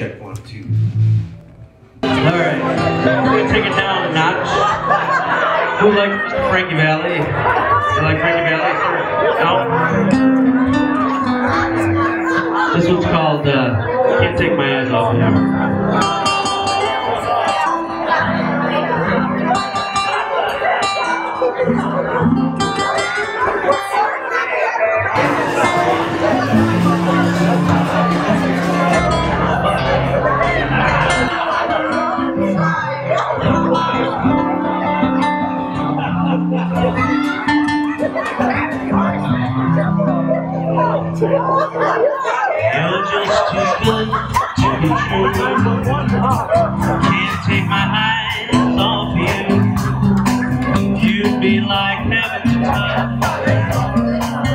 Check one, two. Alright, we're gonna take it down a notch. Who likes Frankie Valli? You like Frankie Valli? No? This one's called uh, Can't Take My Eyes Off of You. You're just Can't take my eyes off you. You'd be like heaven to touch.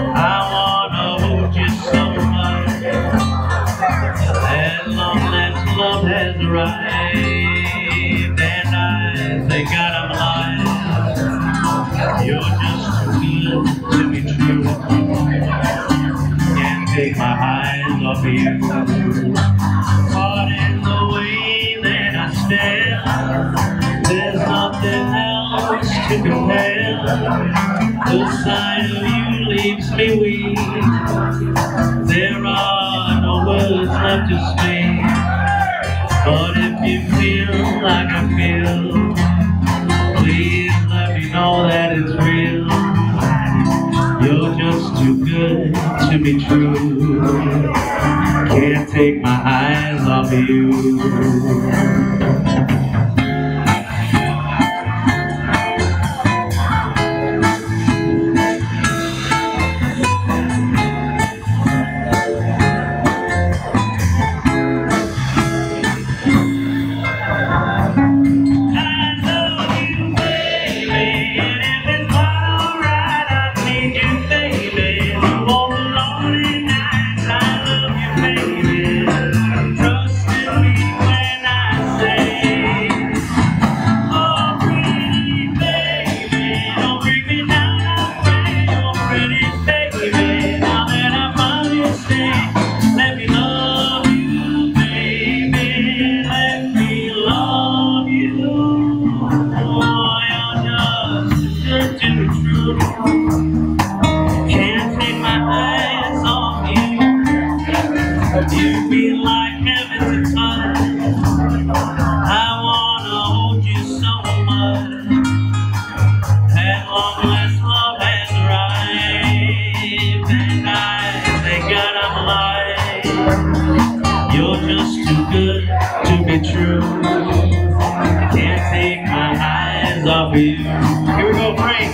I wanna hold you so much. As long as love has arrived and I think God I'm alive. You're just too good to be true can't take my eyes off of you. In the way that I stare, there's nothing else to compare. The sight of you leaves me weak. There are no words left to speak. But if you feel like I feel, please let me know that it's real. You're just too good to be true. Can't take my eyes off you. Just too good to be true. Can't take my eyes off you. Here we go, Frank.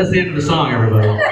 That's the end of the song, everybody.